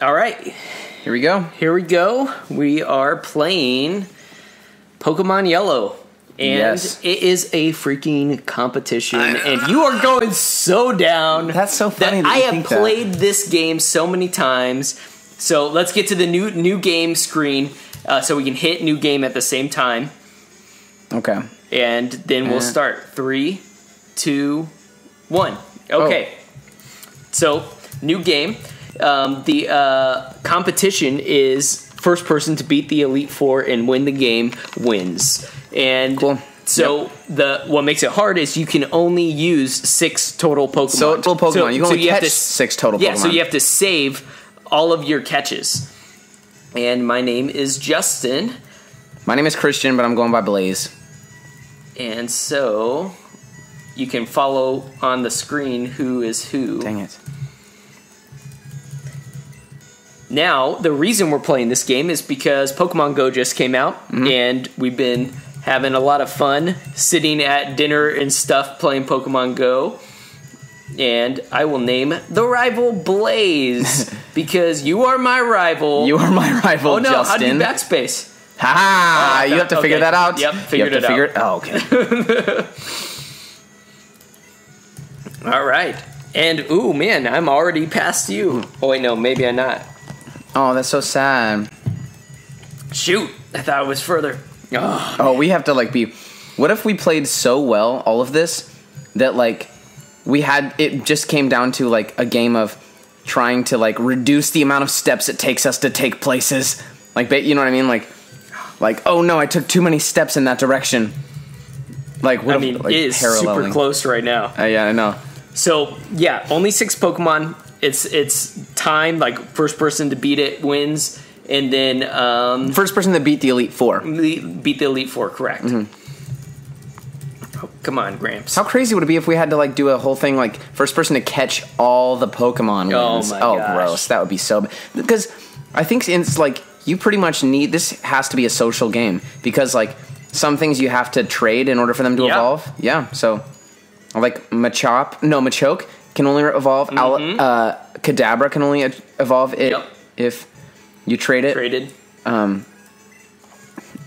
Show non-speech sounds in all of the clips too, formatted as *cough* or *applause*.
All right, Here we go. here we go. We are playing Pokemon Yellow. And Yes. it is a freaking competition, and you are going so down. That's so funny That that I have think that. played this game so many times. So let's get to the new new game screen, uh, so we can hit new game at the same time, Okay. and then we'll Uh. start three, two, one. Okay. So new game. Um, the uh, competition is first person to beat the elite four and win the game wins. And Cool. so the what makes it hard is you can only use six total Pokemon. So total Pokemon. you can only have catch to- six total Yeah, Pokemon. so you have to save all of your catches. And my name is Justin. My name is Christian, but I'm going by Blaze. And so you can follow on the screen who is who. Dang it. Now, the reason we're playing this game is because Pokemon Go just came out, Mm-hmm. and we've been having a lot of fun sitting at dinner and stuff playing Pokemon Go. And I will name the rival Blaze *laughs* because you are my rival. You are my rival, oh no! How do you Justin. backspace? Ha! Oh, you have to figure that out. Yep, you figured have to it figure out. it. Oh, okay. *laughs* All right. And ooh, man, I'm already past you. Oh wait, no, maybe I'm not. Oh, that's so sad. Shoot, I thought it was further. Oh, Oh, we have to like be. What if we played so well all of this that like we had it just came down to like a game of trying to like reduce the amount of steps it takes us to take places. Like, you know what I mean? Like, like oh no, I took too many steps in that direction. Like, what I if, mean, like, it is super close right now. Uh, yeah, I know. So yeah, only six Pokemon. It's it's time like first person to beat it wins, and then um, First person to beat the Elite Four. beat the Elite Four. Correct. Oh, come on, Gramps. How crazy would it be if we had to like do a whole thing like first person to catch all the Pokemon Oh wins? my oh, gosh. gross! That would be so. Because I think it's like you pretty much need this has to be a social game because like some things you have to trade in order for them to Yeah. evolve. Yeah. So like Machop, no Machoke can only evolve. Al- uh, Kadabra can only evolve it Mm-hmm. Yep. if you trade it. Traded.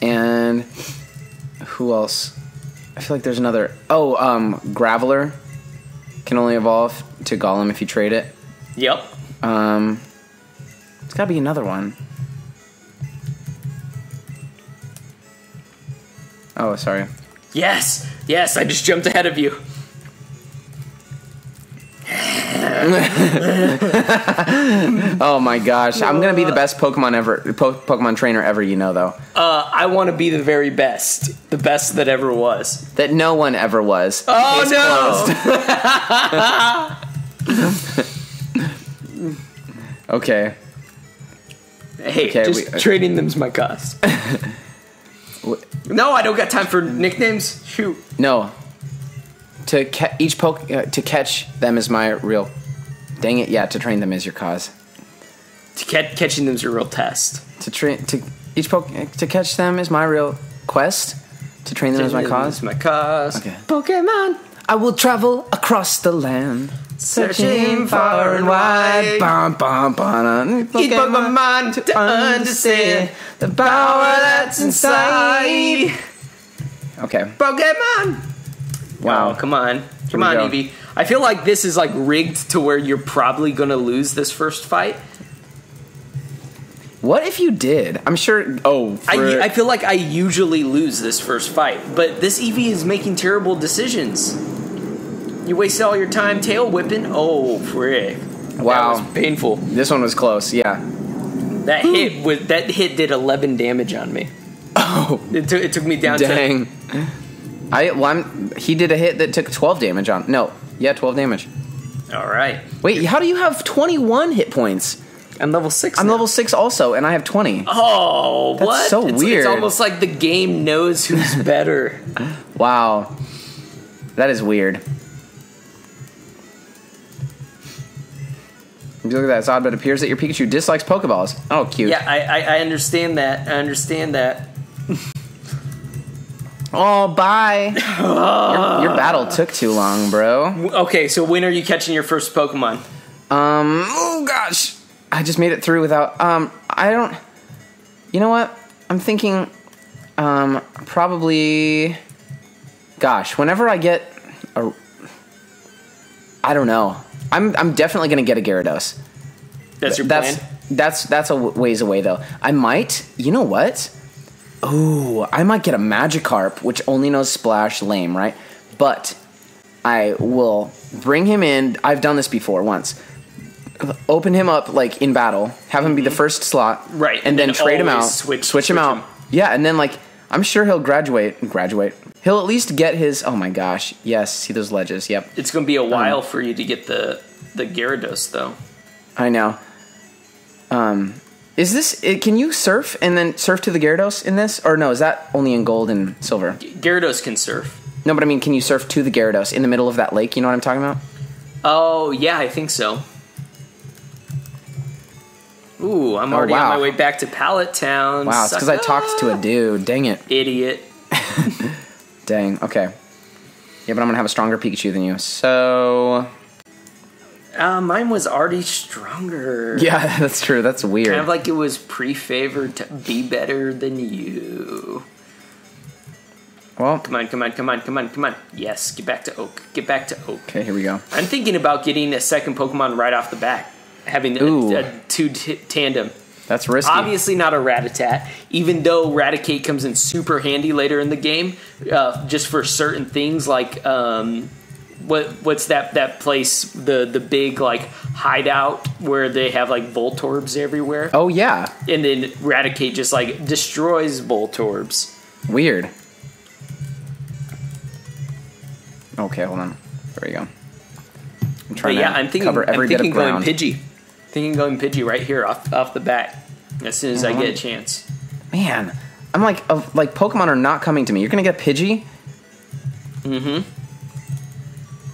And who else? I feel like there's another. Oh, um, Graveler can only evolve to Golem if you trade it. Yep. Um, it's got to be another one. Oh, sorry. Yes. Yes. I just jumped ahead of you. *laughs* Oh my gosh, I'm gonna be the best Pokemon ever, po- Pokemon trainer ever. You know, though Uh, I want to be the very best, the best that ever was. that no one ever was. Oh Case no! *laughs* Okay. Hey, Okay, just we- trading them's my cost. *laughs* no, I don't got time for nicknames. Shoot. No. To ca- each poke uh, to catch them is my real. Dang it! Yeah, to train them is your cause. To ca- catching them's a real test. To train to each poke to catch them is my real quest. To train them is my cause. It's my cause. Okay. Pokemon. I will travel across the land, Searching far and wide. Bum, bum, bum, Each Pokemon to understand the power that's inside. Okay. Pokemon. Wow. Oh, come on. Come on. Eevee. I feel like this is like rigged to where you're probably gonna lose this first fight. What if you did? I'm sure. Oh, I, I feel like I usually lose this first fight, but this Eevee is making terrible decisions. You wasted all your time tail whipping. Oh, frick! Wow. that was painful. this one was close. Yeah. That hit was that hit did 11 damage on me. Oh, It took it took me down dang. I well, I'm, he did a hit that took 12 damage on. No, yeah, 12 damage. All right, Wait, how do you have 21 hit points? I'm level six. I'm now. level six also, and I have 20. Oh, That's what? so it's, weird. It's almost like the game knows who's *laughs* better. Wow, that is weird. If you look at that, it's odd, but it appears that your Pikachu dislikes Pokeballs. Oh, cute. yeah, I, I I understand that. I understand that. *laughs* Oh, bye. *laughs* your, your battle took too long, bro. Okay, so when are you catching your first Pokemon? Um. Oh gosh. I just made it through without. Um, I don't. You know what? I'm thinking. Um, probably. Gosh, whenever I get a. I don't know. I'm I'm definitely gonna get a Gyarados. That's your that's plan. that's that's a ways away though. I might. You know what? Ooh, I might get a Magikarp, which only knows Splash. Lame, right? But I will bring him in. I've done this before once. Open him up like in battle, have him be the first slot, Mm-hmm. Right, and, and then then trade him out, switch- switch him switch out. him. Yeah, and then like I'm sure he'll graduate. Graduate. He'll at least get his. Oh my gosh! Yes, see those ledges. Yep, It's going to be a while for you to get the the Gyarados though. I know. Um, is this? Can you surf and then surf to the Gyarados in this, or no? Is that only in gold and silver? Gyarados can surf. No, but I mean, can you surf to the Gyarados in the middle of that lake? You know what I'm talking about? Oh yeah, I think so. Ooh, I'm Oh, already wow. on my way back to Pallet Town. Wow, it's because I talked to a dude. Dang it. idiot. *laughs* Dang. Okay. Yeah, but I'm gonna have a stronger Pikachu than you. So Uh, mine was already stronger. *laughs* yeah, that's true. That's weird. Kind of like it was pre-favored to be better than you. well, Come on, come on, come on, come on, come on. Yes, get back to Oak. Get back to Oak. okay, here we go. I'm thinking about getting a second Pokemon right off the bat. Having Ooh. a, a two t- tandem. That's risky. Obviously not a Ratatat, even though Raticate comes in super handy later in the game, uh, just for certain things like um, what what's that that place the the big like hideout where they have like Voltorbs everywhere, Oh yeah, and then Raticate just like destroys Voltorbs. weird. Okay, hold on. There we go. I'm But trying yeah, to I'm thinking cover every I'm thinking bit of going ground. Pidgey, thinking going Pidgey right here off off the bat as soon as I Uh-huh. get a chance. Man, I'm like, uh, like Pokemon are not coming to me. You're gonna get Pidgey. Mm-hmm.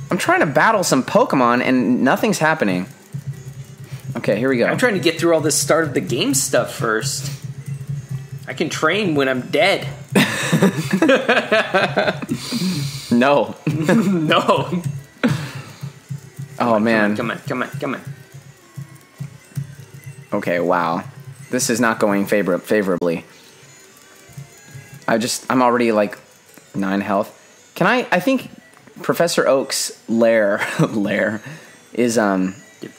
I'm trying to battle some Pokemon and nothing's happening. Okay, here we go. I'm trying to get through all this start of the game stuff first. I can train when I'm dead. *laughs* no. *laughs* no. Oh man. Come on, come on, come on. Okay, wow. This is not going favor- favorably. I just I'm already like 9 health. Can I I think Professor Oak's lair *laughs* lair is um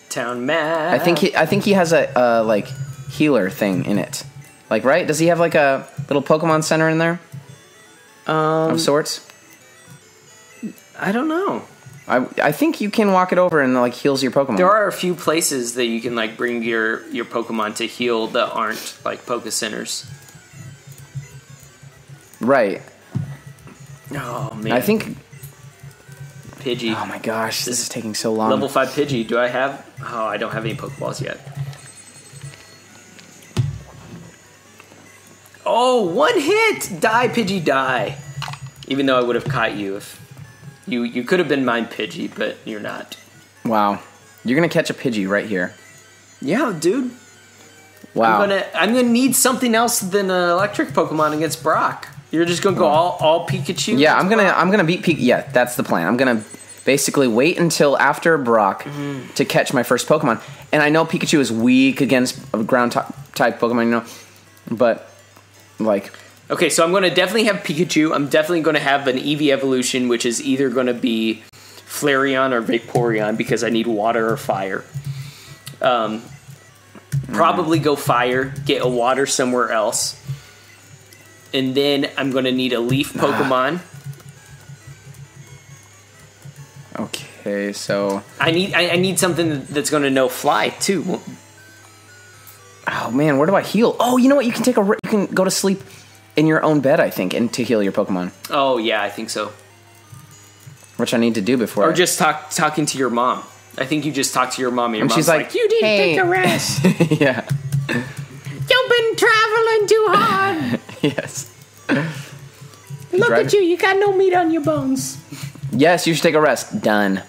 town mad. I think he I think he has a uh like healer thing in it. Like right? Does he have like a little Pokemon center in there Um, of sorts? I don't know. I I think you can walk it over and like heals your Pokemon. There are a few places that you can like bring your your Pokemon to heal that aren't like Poke Centers. right. Oh man, I think Pidgey. Oh my gosh, this is taking so long. Level five Pidgey. Do I have? Oh, I don't have any Pokeballs yet. Oh, one hit! Die, Pidgey, die! Even though I would have caught you if you you could have been mine Pidgey, but you're not. Wow. You're going to catch a Pidgey right here. Yeah, dude. Wow. I'm gonna I'm gonna need something else than an electric Pokemon against Brock. You're just gonna go all all Pikachu. Yeah, I'm gonna? I'm gonna beat Pikachu. Yeah, that's the plan. I'm gonna basically wait until after Brock Mm-hmm. to catch my first Pokemon. And I know Pikachu is weak against ground ty- type Pokemon, you know, but like Okay, so I'm going to definitely have Pikachu. I'm definitely going to have an Eevee evolution, which is either going to be Flareon or Vaporeon because I need water or fire. Um, probably go fire, get a water somewhere else, and then I'm going to need a leaf Pokemon. okay, so I need I, I need something that's going to know fly too. oh man, where do I heal? Oh, you know what? You can take a you can go to sleep in your own bed, I think, and to heal your Pokemon, Oh yeah, I think so. which I need to do before. Or I- just talk talking to your mom. I think you just talk to your mom, and your And she's like, like, "You didn't "Hey." take a rest. *laughs* yeah. You've been traveling too hard." *laughs* yes. Look Drive- at you, you got no meat on your bones. Yes, you should take a rest. Done.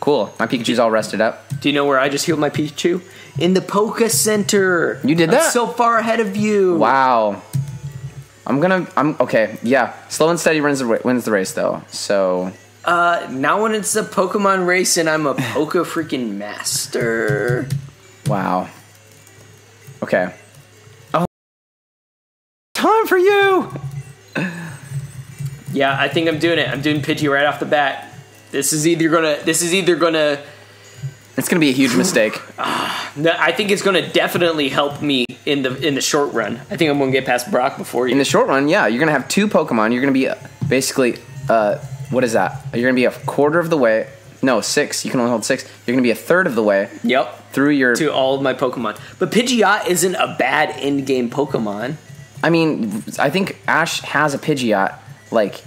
Cool. My Pikachu's all rested up. Do you know where I just healed my Pikachu? In the Poke Center. You did I'm that? so far ahead of you. Wow. I'm gonna. I'm okay. Yeah, slow and steady wins the wins the race though. So Uh, now when it's a Pokemon race and I'm a *laughs* Poke freaking master. wow. Okay. Time for you. Yeah, I think I'm doing it. I'm doing Pidgey right off the bat. This is either gonna. This is either gonna. It's gonna be a huge mistake. *sighs* no, I think it's gonna definitely help me in the in the short run. I think I'm gonna get past Brock before you. In the short run, yeah, you're gonna have two Pokemon. You're gonna be uh, basically, uh, what is that? You're gonna be a quarter of the way. No, six. You can only hold six. You're gonna be a third of the way Yep. through your. To all of my Pokemon, but Pidgeot isn't a bad end game Pokemon. I mean, I think Ash has a Pidgeot. Like,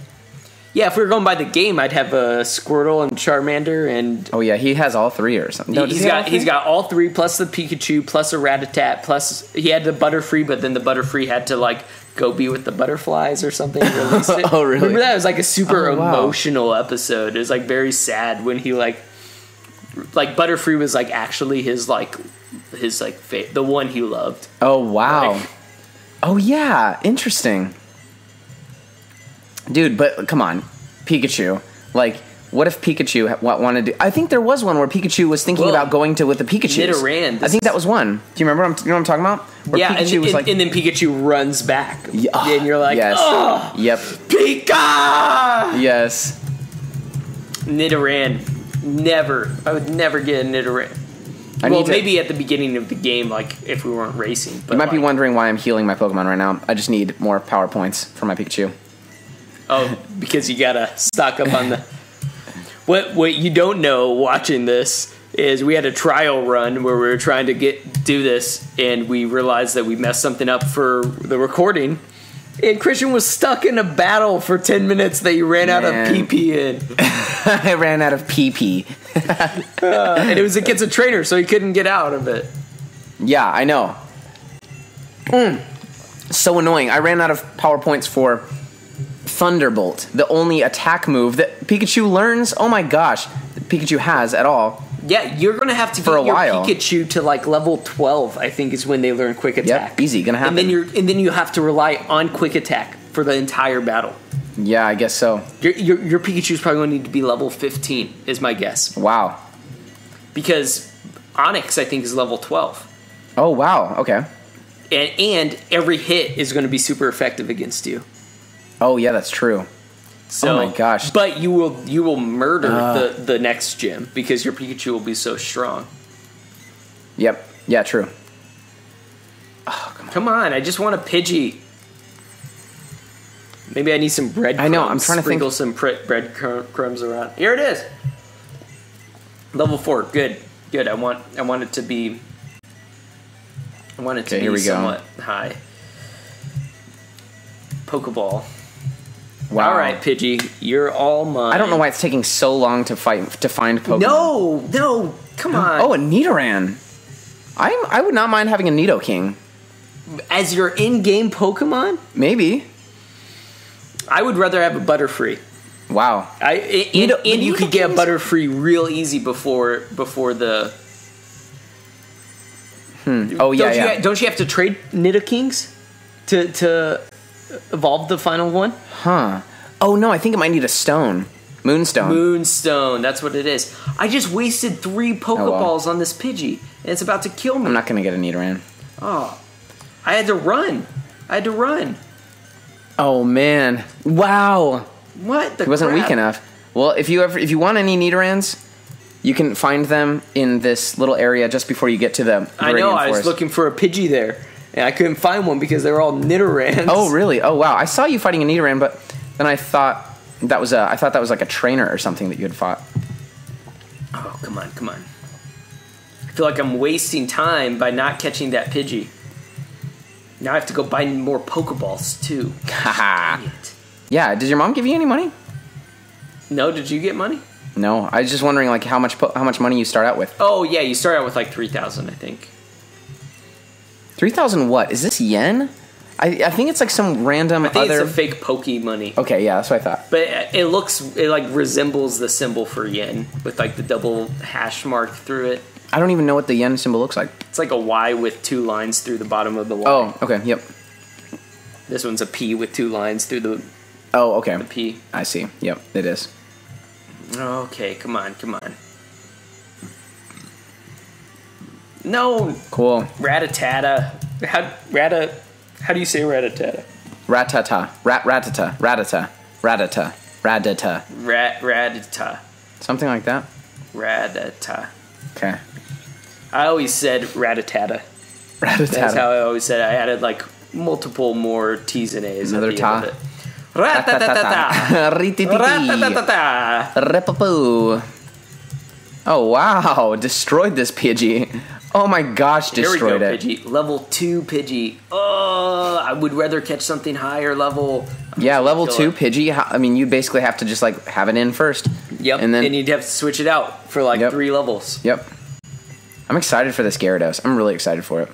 Yeah, if we were going by the game, I'd have a Squirtle and Charmander, and oh yeah, he has all three or something. No, he's he have all got he's three? got all three plus the Pikachu plus a Rattata plus he had the Butterfree, but then the Butterfree had to like go be with the butterflies or something. it. *laughs* Oh, really? Remember that? It was like a super Oh, wow. emotional episode. It was like very sad when he like like Butterfree was like actually his like his like fa- the one he loved. Oh wow. Like- oh yeah, interesting. Dude, but come on, Pikachu. Like, what if Pikachu ha- wa- wanted to? I think there was one where Pikachu was thinking Well, about going to with the Pikachu. Nidoran, I think that was one. Do you remember? What I'm, you know what I'm talking about? Where yeah, and, Pikachu was and- like, and then Pikachu runs back, Yeah, and you're like, yes, oh, yep, Pika! yes. Nidoran, never. I would never get a Nidoran. I well, to- maybe at the beginning of the game, like if we weren't racing. But You might be wondering why I'm healing my Pokemon right now. I just need more power points for my Pikachu. Oh, because you gotta stock up on the. *laughs* What what you don't know watching this is we had a trial run where we were trying to get do this, and we realized that we messed something up for the recording. And Christian was stuck in a battle for ten minutes that he ran out of PP in, *laughs* I ran out of PP. *laughs* and it was against a trainer, so he couldn't get out of it. Yeah, I know. Mm. So annoying. I ran out of power points for Thunderbolt, the only attack move that Pikachu learns. Oh my gosh, Pikachu has at all. Yeah, you're gonna have to For get a your while. Pikachu to like level twelve. I think is when they learn quick attack. easy, gonna happen. And then you're and then you have to rely on quick attack for the entire battle. Yeah, I guess so. Your your, your Pikachu's probably going to need to be level fifteen, is my guess, Wow. because Onix I think is level twelve. Oh wow. Okay. and and every hit is going to be super effective against you. Oh yeah, that's true. So, Oh my gosh. But you will you will murder Uh. the the next gym because your Pikachu will be so strong. Yep. Yeah, true. Oh, Come on, I just want a Pidgey. Maybe I need some bread. I know, I'm trying to think- sprinkle some pre- bread cr- crumbs around. Here it is. Level four, good, good. I want, I want it to be. I want it to be here we go. somewhat high. Pokeball. Wow. All right, Pidgey, you're all mine. I don't know why it's taking so long to fight to find Pokemon. No, no, come on. Oh, a Nidoran. I'm. I would not mind having a Nidoking. As your in-game Pokemon, Maybe. I would rather have a Butterfree. Wow. I and, Nido- and the you could get a Nidokings- Butterfree real easy before before the. Hmm. Oh yeah, don't yeah. You, don't you have to trade Nidokings to to evolve the final one? Huh. Oh no, I think it might need a stone. Moonstone. Moonstone. That's what it is. I just wasted three oh, Pokeballs well. on this Pidgey, and it's about to kill me. I'm not gonna get a Nidoran. oh, I had to run. I had to run. Oh man. Wow. What? The He wasn't crap? weak enough. Well, if you ever if you want any Nidorans, you can find them in this little area just before you get to the I know. Viridian I was looking for a Pidgey there, and I couldn't find one because they're all Nidorans. Oh really? Oh wow. I saw you fighting a Nidoran, but then I thought that was a I thought that was like a trainer or something that you had fought. Oh, come on, come on. I feel like I'm wasting time by not catching that Pidgey. Now I have to go buy more Pokeballs too. Haha. *laughs* Dang yeah. Did your mom give you any money? No, did you get money? No. I was just wondering like how much po- how much money you start out with. Oh yeah, you start out with like three thousand, I think. Three thousand what? Is this yen? I I think it's like some random I think other. it's a fake Poke money, okay, yeah, that's what I thought. but it, it looks it like resembles the symbol for yen with like the double hash mark through it. I don't even know what the yen symbol looks like. It's like a Y with two lines through the bottom of the Y. Oh, okay, yep. This one's a P with two lines through the Oh, okay. P. I see. Yep, it is. Okay, come on, come on. No, Cool. ratatata. How rata? How do you say ratatata? Ratata. Rat ratata. Ratata. Ratata. Radata. Rat ratata. Something like that. Ratata. Okay. I always said ratatata. Ratatata. That's how I always said. It. I added like multiple more T's and A's. Another at the ta. end of it. Ratatata. Ratatata. Ripapoo. Oh wow! Destroyed this Pidgey. Oh my gosh! We go, Destroyed it. Pidgey. Level two Pidgey. Oh, I would rather catch something higher level. Yeah, level two it. Pidgey. I mean, you basically have to just like have it in first. Yep. And then and you'd have to switch it out for like Yep. three levels. Yep. I'm excited for this Gyarados. I'm really excited for it.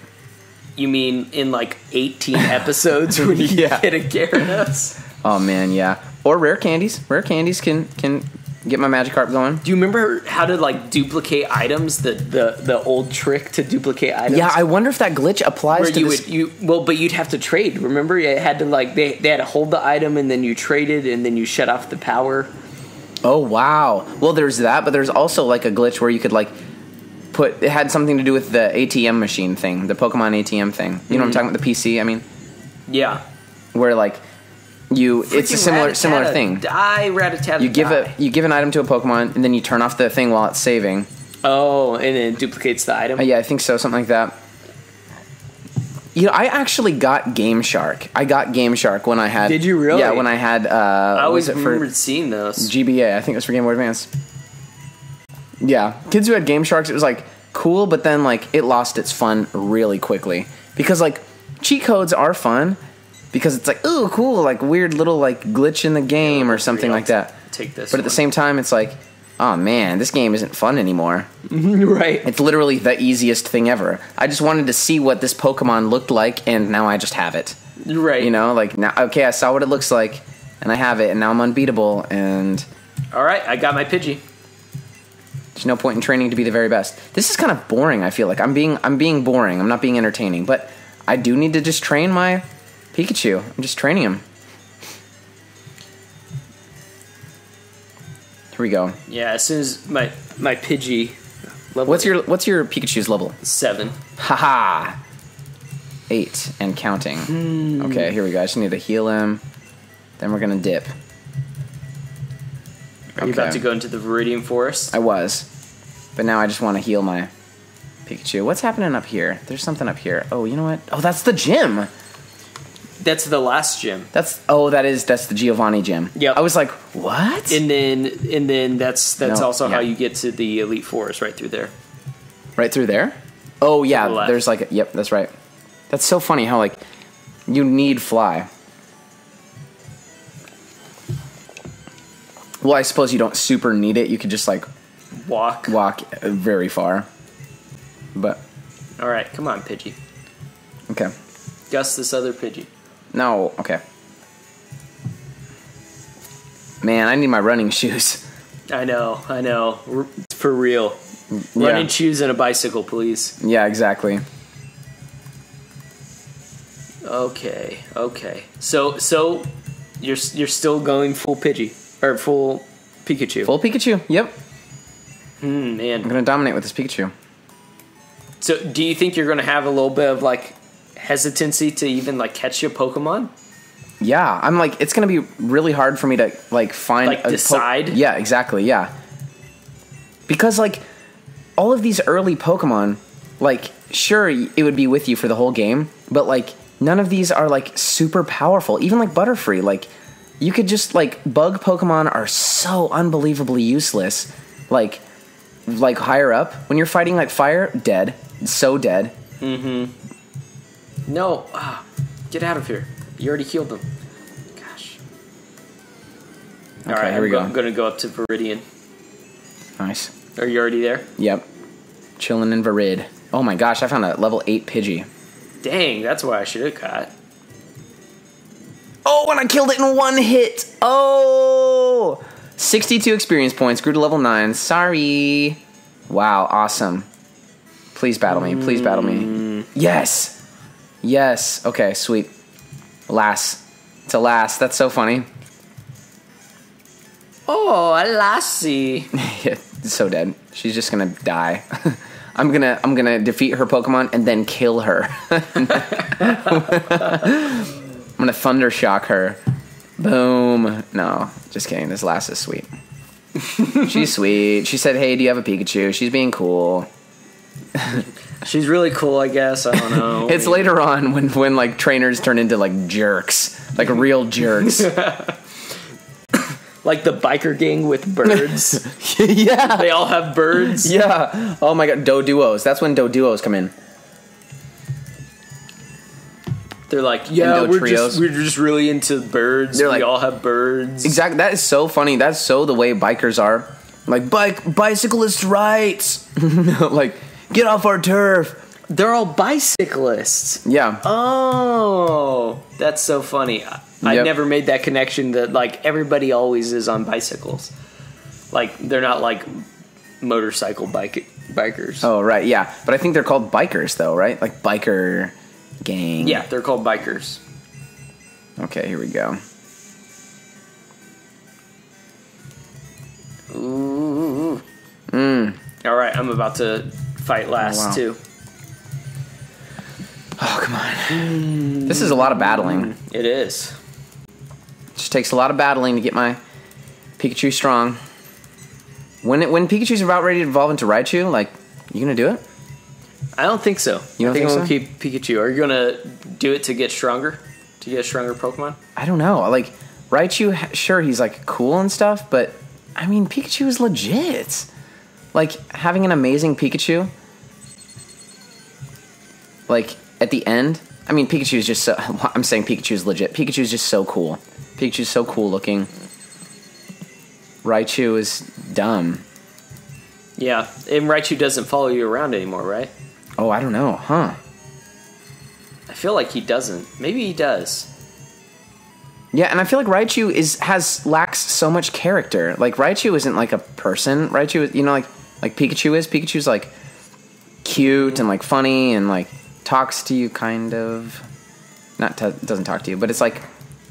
You mean in like 18 *laughs* episodes when you Yeah. get a Gyarados? *laughs* Oh man, yeah. Or rare candies. Rare candies can can get my Magikarp going. Do you remember how to like duplicate items? The the the old trick to duplicate items. Yeah, I wonder if that glitch applies where to you this. would you well, but you'd have to trade. Remember, you had to like they they had to hold the item and then you traded and then you shut off the power. Oh wow. Well, there's that, but there's also like a glitch where you could like put it had something to do with the ATM machine thing, the Pokemon ATM thing. You know Mm-hmm. what I'm talking about? The PC. I mean, Yeah, where like you, it's a Freaking similar similar Rattata, thing. Die, Rattata. You give die. it you give an item to a Pokemon, and then you turn off the thing while it's saving. Oh, and it duplicates the item. Uh, yeah, I think so, something like that. You know, I actually got GameShark. I got GameShark when I had. Did you really? Yeah, when I had. Uh, I what always was it for remembered seeing those. GBA. I think it was for Game Boy Advance. Yeah, kids who had GameSharks, it was like cool, but then like it lost its fun really quickly because like cheat codes are fun because it's like ooh cool like weird little like glitch in the game or something like that. Take this. But at the one. same time, it's like oh man, this game isn't fun anymore. *laughs* right. It's literally the easiest thing ever. I just wanted to see what this Pokemon looked like, and now I just have it. Right. You know, like now, okay, I saw what it looks like, and I have it, and now I'm unbeatable, and All right, I got my Pidgey. there's no point in training to be the very best. This is kind of boring. I feel like I'm being I'm being boring. I'm not being entertaining, but I do need to just train my Pikachu. I'm just training him. Here we go. Yeah, as soon as my my Pidgey level What's your What's your Pikachu's level? seven. Haha. Eight and counting. Hmm. Okay, here we go. I just need to heal him. Then we're gonna dip. Are you about to go into the Viridian Forest? I was, but now I just want to heal my Pikachu. What's happening up here? There's something up here. Oh, you know what? Oh, that's the gym. That's the last gym. That's oh, that is that's the Giovanni gym. Yep. I was like, what? And then and then that's that's No, also how you get to the Elite Forest right through there. right through there? Oh yeah, the there's like a, yep, that's right. That's so funny how like you need fly. Well, I suppose you don't super need it. You could just like Walk. walk very far. But All right, come on, Pidgey. okay. Gus this other Pidgey. No, okay. Man, I need my running *laughs* shoes. I know, I know. For real. Yeah. Running shoes and a bicycle, please. Yeah, exactly. Okay, okay. So so you're you're still going full Pidgey or full Pikachu. Full Pikachu. Yep. Hmm, man. I'm gonna dominate with this Pikachu. So do you think you're going to have a little bit of like hesitancy to even like catch your Pokemon? Yeah, I'm like it's gonna be really hard for me to like find Like, a po- decide? yeah, exactly. Yeah, because like all of these early Pokemon, like sure it would be with you for the whole game, but like none of these are like super powerful. Even like Butterfree, like you could just like bug Pokemon are so unbelievably useless. Like like higher up when you're fighting like fire, dead, so dead. Mm-hmm. No. Ah, get out of here. You already healed them. Gosh. All Okay, right, here we I'm, go. I'm going to go up to Viridian. Nice. Are you already there? Yep. Chilling in Varid. Oh my gosh, I found a level eight Pidgey. Dang, that's why I should have caught. Oh, and I killed it in one hit. Oh, 62 experience points. Grew to level 9. Sorry. Wow, awesome. Please battle me. Please battle me. Yes. Yes. Okay, sweet. Lass. It's a lass. That's so funny. Oh, a *laughs* yeah, so dead. She's just gonna die. *laughs* I'm gonna I'm gonna defeat her Pokemon and then kill her. *laughs* I'm gonna thunder shock her. Boom. No, just kidding. This last is sweet. She's sweet. She said, "Hey, do you have a Pikachu?" She's being cool. She's really cool, I guess. I don't know. *laughs* It's later on when when like trainers turn into like jerks, like real jerks. *laughs* like the biker gang with birds. *laughs* yeah. they all have birds. Yeah. Oh my god, Doduos. That's when Doduos come in. They're like, yeah, Indo we're trios. just, we're just really into birds. They're we like- all have birds. Exactly. That is so funny. That's so the way bikers are. Like bike bicyclist rights. like get off our turf. They're all bicyclists. Yeah. Oh, that's so funny. I I Yep. never made that connection that like everybody always is on bicycles. Like they're not like motorcycle bike bikers. Oh right, yeah. But I think they're called bikers though, right? Like biker gang. Yeah, they're called bikers. Okay, here we go. Ooh. Hmm. All right, I'm about to fight last Oh, wow. too. Oh come on. Hmm. This is a lot of battling. Hmm. It is. It just takes a lot of battling to get my Pikachu strong. When it, when Pikachu's about ready to evolve into Raichu, like you gonna do it? I don't think so. You don't I think, think I'm gonna keep Pikachu. Are you gonna do it to get stronger? To get a stronger Pokemon? I don't know. Like Raichu, sure he's like cool and stuff, but I mean Pikachu is legit. Like having an amazing Pikachu. Like at the end, I mean Pikachu is just so. *laughs* I'm saying Pikachu is legit. Pikachu is just so cool. Pikachu's so cool looking. Raichu is dumb. Yeah, and Raichu doesn't follow you around anymore, right? Oh, I don't know, huh? I feel like he doesn't. Maybe he does. Yeah, and I feel like Raichu is has lacks so much character. Like Raichu isn't like a person. Raichu, is, you know, like like Pikachu is. Pikachu's like cute and like funny and like talks to you, kind of. Not t- doesn't talk to you, but it's like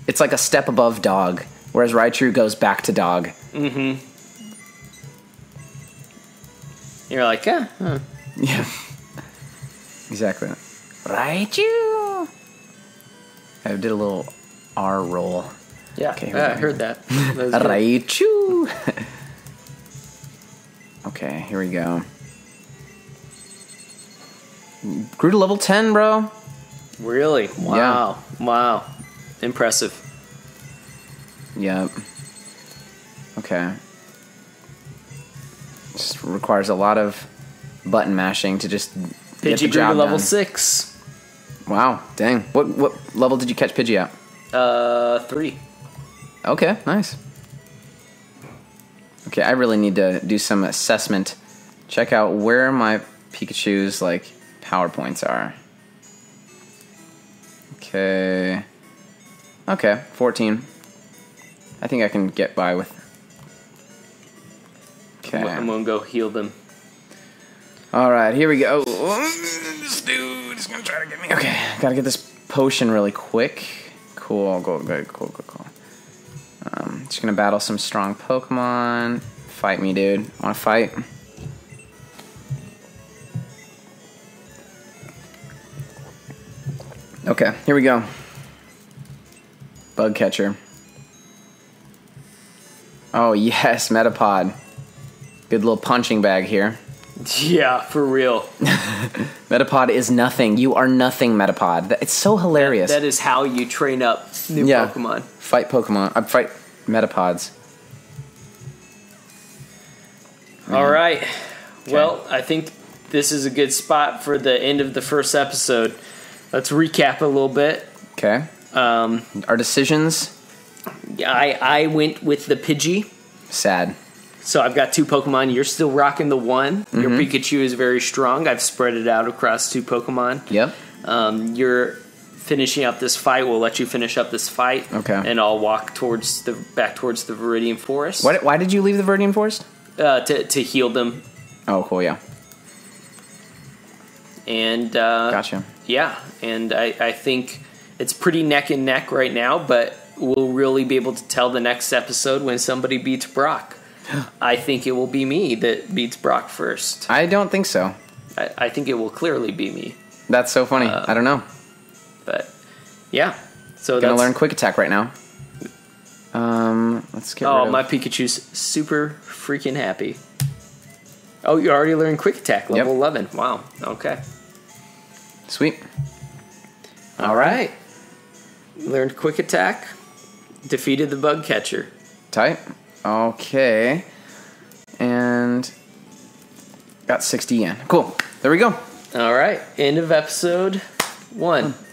it's like a step above dog. Whereas Raichu goes back to dog. Mm-hmm. You're like, yeah, huh. Yeah, *laughs* exactly. Raichu. I did a little R roll. yeah. Okay, yeah, I heard that. That was *laughs* good. Raichu. *laughs* okay, here we go. Grew to level 10, bro. Really? Wow. Wow. Impressive. Yep. Okay. Just requires a lot of button mashing to just get the Pidgey grew to level done. six. Wow, dang. What what level did you catch Pidgey at? Uh, three. Okay, nice. Okay, I really need to do some assessment. Check out where my Pikachu's like power points are. Okay. Okay, 14. I think I can get by with. Okay. I'm gonna go heal them. All right, here we go. This dude is gonna try to get me. Okay, gotta get this potion really quick. Cool, go, go, cool, cool, cool. Um, just gonna battle some strong Pokemon. Fight me, dude. Wanna fight? Okay, here we go. Bug catcher. Oh *laughs* yes, Metapod. Good little punching bag here. *laughs* Yeah, for real. *laughs* Metapod is nothing. You are nothing, Metapod. It's so hilarious. That is how you train up new Yeah. Pokemon. fight Pokemon. I fight Metapods. All right. Well, I think this is a good spot for the end of the first episode. Let's recap a little bit. Okay. Um, Our decisions. I I went with the Pidgey. Sad. So I've got two Pokemon. You're still rocking the one. Your Mm-hmm. Pikachu is very strong. I've spread it out across two Pokemon. Yep. Um, you're finishing up this fight. We'll let you finish up this fight. Okay. And I'll walk towards the back towards the Viridian Forest. Why, why did you leave the Viridian Forest? Uh, to to heal them. Oh, cool. Yeah. And uh, Gotcha. Yeah, and I, I think it's pretty neck and neck right now, but we'll really be able to tell the next episode when somebody beats Brock. I think it will be me that beats Brock first. I don't think so. I, I think it will clearly be me. That's so funny. Uh, I don't know. But yeah, so Gonna learn quick attack right now. Um, let's get. Oh, rid of, my Pikachu's super freaking happy. Oh, you already learned Quick Attack, level Yep. 11. Wow. Okay. sweet. All right. Learned Quick Attack, defeated the Bug Catcher. Tight. Okay. And got 60 yen. Cool. There we go. All right. End of episode one. Hmm.